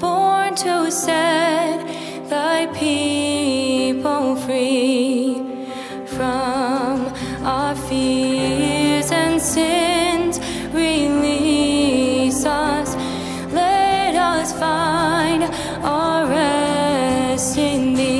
born to set thy people our fears and sins. Release us, let us find our rest in thee.